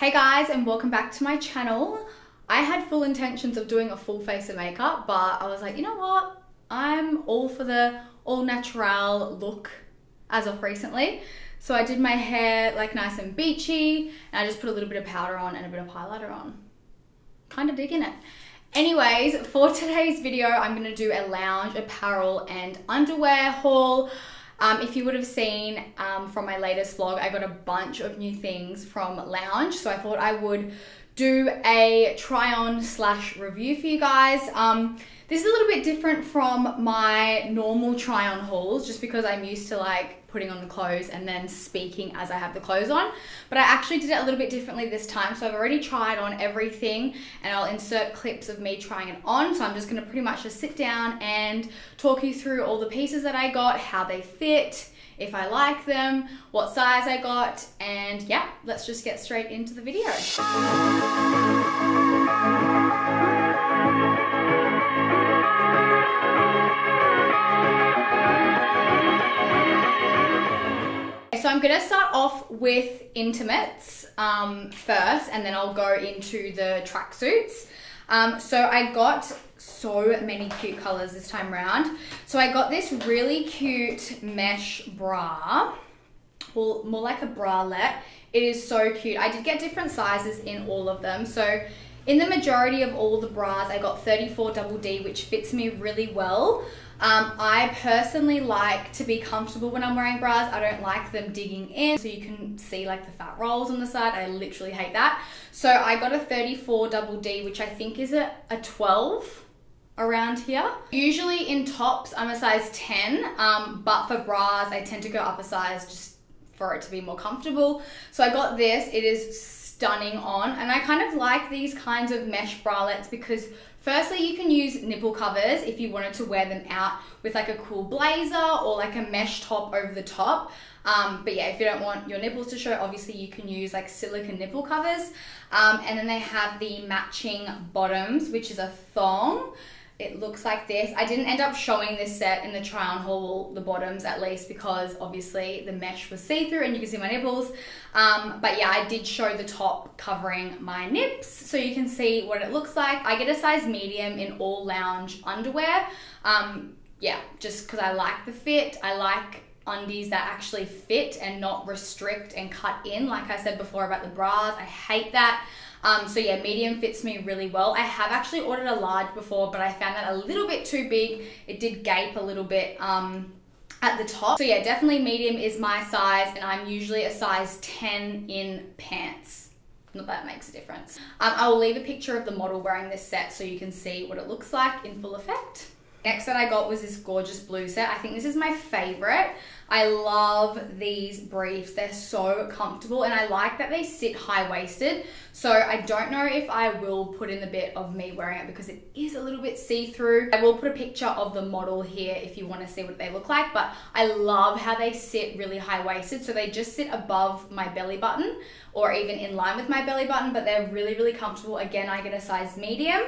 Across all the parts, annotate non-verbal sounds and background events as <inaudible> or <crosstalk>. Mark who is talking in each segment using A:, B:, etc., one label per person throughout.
A: Hey guys and welcome back to my channel. I had full intentions of doing a full face of makeup but I was like you know what I'm all for the all natural look as of recently. So I did my hair like nice and beachy and I just put a little bit of powder on and a bit of highlighter on. Kind of digging it. Anyways, for today's video, I'm gonna do a lounge apparel and underwear haul. Um, if you would have seen um, from my latest vlog, I got a bunch of new things from Lounge. So I thought I would do a try on slash review for you guys. Um, this is a little bit different from my normal try on hauls just because I'm used to like putting on the clothes and then speaking as I have the clothes on. But I actually did it a little bit differently this time. So I've already tried on everything and I'll insert clips of me trying it on. So I'm just gonna pretty much just sit down and talk you through all the pieces that I got, how they fit, if I like them, what size I got, and yeah, let's just get straight into the video. I'm gonna start off with intimates um, first, and then I'll go into the tracksuits. Um, so I got so many cute colors this time around. So I got this really cute mesh bra, well, more like a bralette. It is so cute. I did get different sizes in all of them. So in the majority of all the bras, I got 34 double D, which fits me really well. Um, I personally like to be comfortable when I'm wearing bras. I don't like them digging in so you can see like the fat rolls on the side. I literally hate that. So I got a 34 double D, which I think is a, a 12 around here. Usually in tops, I'm a size 10, um, but for bras, I tend to go up a size just for it to be more comfortable. So I got this. It is stunning on and I kind of like these kinds of mesh bralettes because Firstly, you can use nipple covers if you wanted to wear them out with like a cool blazer or like a mesh top over the top. Um, but yeah, if you don't want your nipples to show, obviously you can use like silicone nipple covers. Um, and then they have the matching bottoms, which is a thong it looks like this. I didn't end up showing this set in the try on haul, the bottoms at least, because obviously the mesh was see-through and you can see my nipples. Um, but yeah, I did show the top covering my nips so you can see what it looks like. I get a size medium in all lounge underwear. Um, yeah, just because I like the fit. I like undies that actually fit and not restrict and cut in. Like I said before about the bras, I hate that. Um, so yeah, medium fits me really well. I have actually ordered a large before, but I found that a little bit too big. It did gape a little bit. Um, at the top. So yeah, definitely medium is my size and I'm usually a size 10 in pants. Not that makes a difference. Um, I will leave a picture of the model wearing this set so you can see what it looks like in full effect. Next that I got was this gorgeous blue set. I think this is my favorite. I love these briefs. They're so comfortable and I like that they sit high-waisted. So I don't know if I will put in the bit of me wearing it because it is a little bit see-through. I will put a picture of the model here if you want to see what they look like, but I love how they sit really high-waisted. So they just sit above my belly button or even in line with my belly button, but they're really, really comfortable. Again, I get a size medium.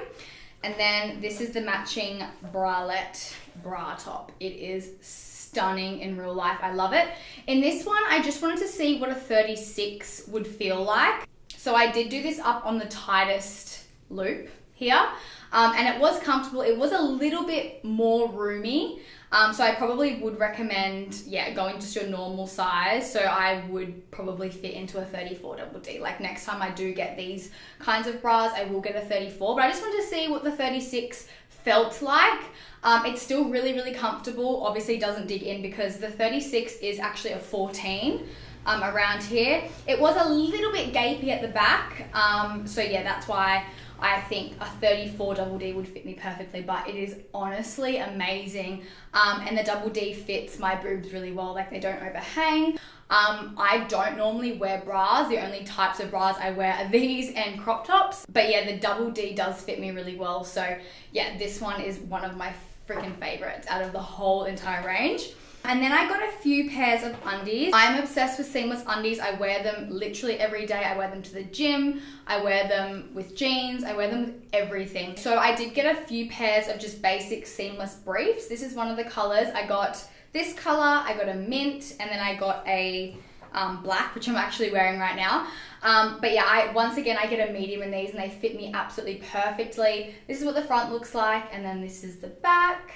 A: And then this is the matching bralette bra top. It is stunning in real life. I love it. In this one, I just wanted to see what a 36 would feel like. So I did do this up on the tightest loop here. Um, and it was comfortable. It was a little bit more roomy. Um, so I probably would recommend, yeah, going just your normal size. So I would probably fit into a 34 double D. Like next time I do get these kinds of bras, I will get a 34. But I just wanted to see what the 36 felt like. Um, it's still really, really comfortable. Obviously doesn't dig in because the 36 is actually a 14 um, around here. It was a little bit gapey at the back. Um, so yeah, that's why I think a 34 double D would fit me perfectly, but it is honestly amazing. Um, and the double D fits my boobs really well, like they don't overhang. Um, I don't normally wear bras. The only types of bras I wear are these and crop tops. But yeah, the double D does fit me really well. So yeah, this one is one of my freaking favorites out of the whole entire range. And then I got a few pairs of undies. I'm obsessed with seamless undies. I wear them literally every day. I wear them to the gym. I wear them with jeans. I wear them with everything. So I did get a few pairs of just basic seamless briefs. This is one of the colors. I got this color, I got a mint, and then I got a um, black, which I'm actually wearing right now. Um, but yeah, I once again I get a medium in these and they fit me absolutely perfectly. This is what the front looks like, and then this is the back.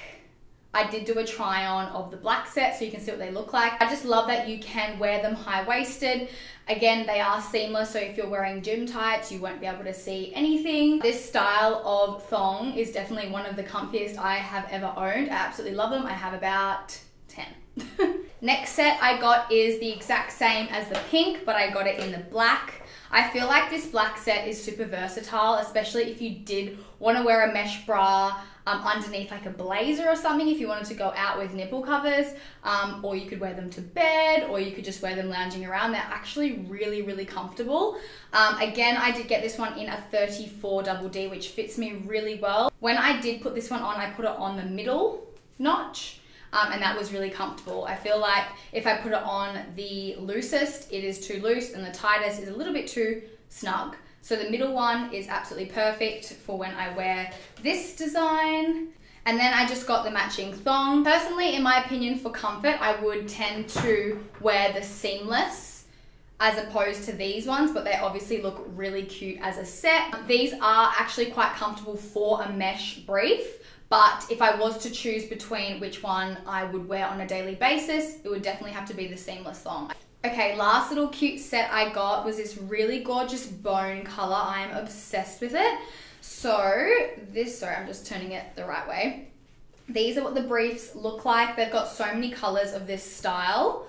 A: I did do a try on of the black set so you can see what they look like. I just love that you can wear them high-waisted. Again, they are seamless, so if you're wearing gym tights, you won't be able to see anything. This style of thong is definitely one of the comfiest I have ever owned. I absolutely love them. I have about 10. <laughs> Next set I got is the exact same as the pink, but I got it in the black. I feel like this black set is super versatile, especially if you did want to wear a mesh bra um, underneath like a blazer or something if you wanted to go out with nipple covers, um, or you could wear them to bed, or you could just wear them lounging around. They're actually really, really comfortable. Um, again, I did get this one in a 34 double D, which fits me really well. When I did put this one on, I put it on the middle notch um, and that was really comfortable. I feel like if I put it on the loosest, it is too loose, and the tightest is a little bit too snug. So the middle one is absolutely perfect for when I wear this design. And then I just got the matching thong. Personally, in my opinion, for comfort, I would tend to wear the seamless as opposed to these ones, but they obviously look really cute as a set. These are actually quite comfortable for a mesh brief. But if I was to choose between which one I would wear on a daily basis, it would definitely have to be the seamless thong. Okay, last little cute set I got was this really gorgeous bone color. I am obsessed with it. So this, sorry, I'm just turning it the right way. These are what the briefs look like. They've got so many colors of this style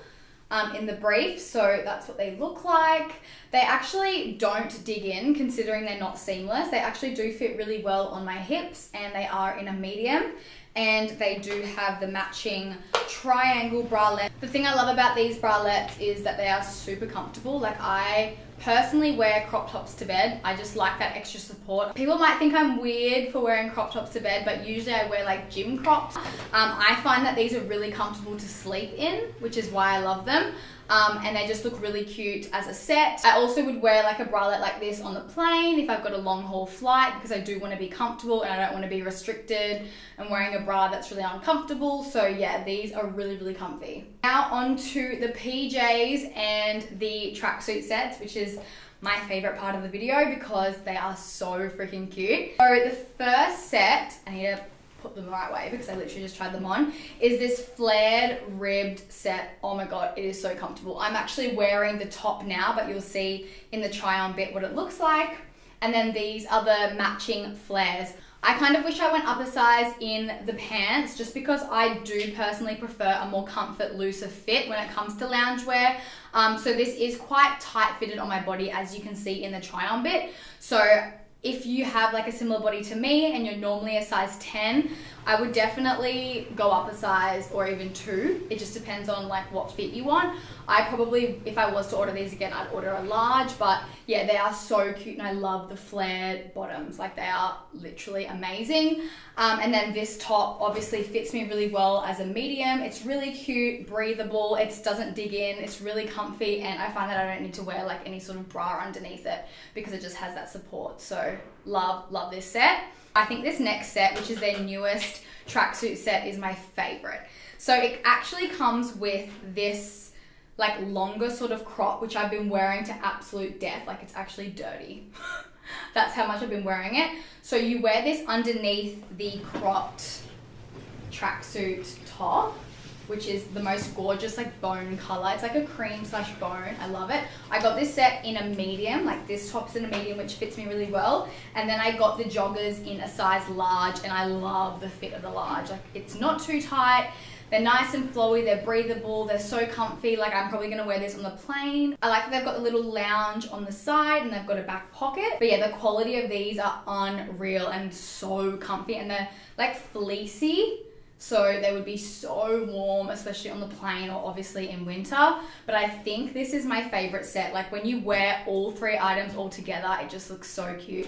A: um, in the brief. So that's what they look like. They actually don't dig in considering they're not seamless. They actually do fit really well on my hips and they are in a medium and they do have the matching triangle bralette. The thing I love about these bralettes is that they are super comfortable. Like I personally wear crop tops to bed. I just like that extra support. People might think I'm weird for wearing crop tops to bed, but usually I wear like gym crops. Um, I find that these are really comfortable to sleep in, which is why I love them um, and they just look really cute as a set. I also would wear like a bralette like this on the plane if I've got a long haul flight because I do want to be comfortable and I don't want to be restricted and wearing a bra that's really uncomfortable. So yeah, these are really, really comfy. Now on to the PJs and the tracksuit sets, which is my favorite part of the video because they are so freaking cute. So the first set, I need to put them the right way because I literally just tried them on, is this flared ribbed set. Oh my god, it is so comfortable. I'm actually wearing the top now, but you'll see in the try on bit what it looks like. And then these are the matching flares. I kind of wish I went up a size in the pants just because I do personally prefer a more comfort, looser fit when it comes to loungewear. Um, so this is quite tight fitted on my body as you can see in the try on bit. So if you have like a similar body to me and you're normally a size 10, I would definitely go up a size or even two. It just depends on like what fit you want. I probably, if I was to order these again, I'd order a large, but yeah, they are so cute and I love the flared bottoms. Like they are literally amazing. Um, and then this top obviously fits me really well as a medium. It's really cute, breathable, it doesn't dig in, it's really comfy and I find that I don't need to wear like any sort of bra underneath it because it just has that support. So love, love this set. I think this next set, which is their newest tracksuit set, is my favorite. So it actually comes with this like longer sort of crop, which I've been wearing to absolute death. Like it's actually dirty. <laughs> That's how much I've been wearing it. So you wear this underneath the cropped tracksuit top which is the most gorgeous like bone color. It's like a cream slash bone. I love it. I got this set in a medium, like this top's in a medium, which fits me really well. And then I got the joggers in a size large and I love the fit of the large. Like it's not too tight. They're nice and flowy, they're breathable, they're so comfy. Like I'm probably gonna wear this on the plane. I like that they've got the little lounge on the side and they've got a back pocket. But yeah, the quality of these are unreal and so comfy and they're like fleecy so they would be so warm, especially on the plane or obviously in winter. But I think this is my favorite set. Like when you wear all three items all together, it just looks so cute.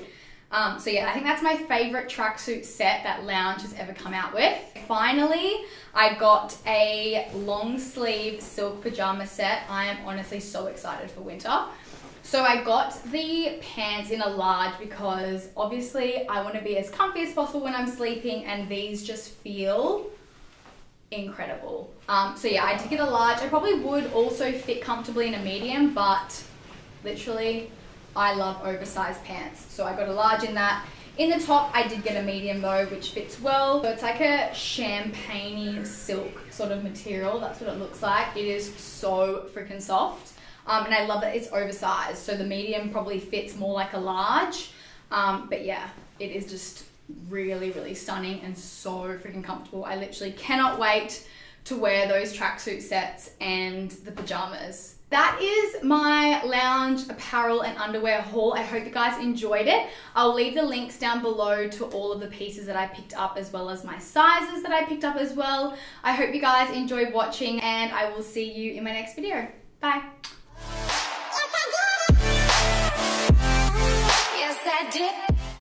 A: Um, so yeah, I think that's my favorite tracksuit set that Lounge has ever come out with. Finally, I got a long sleeve silk pajama set. I am honestly so excited for winter. So I got the pants in a large because obviously I want to be as comfy as possible when I'm sleeping and these just feel incredible. Um, so yeah, I did get a large. I probably would also fit comfortably in a medium, but literally, I love oversized pants. So I got a large in that. In the top, I did get a medium though, which fits well. So it's like a champagne silk sort of material. That's what it looks like. It is so freaking soft. Um, and I love that it's oversized. So the medium probably fits more like a large. Um, but yeah, it is just really, really stunning and so freaking comfortable. I literally cannot wait to wear those tracksuit sets and the pajamas. That is my lounge apparel and underwear haul. I hope you guys enjoyed it. I'll leave the links down below to all of the pieces that I picked up as well as my sizes that I picked up as well. I hope you guys enjoyed watching and I will see you in my next video. Bye. I did.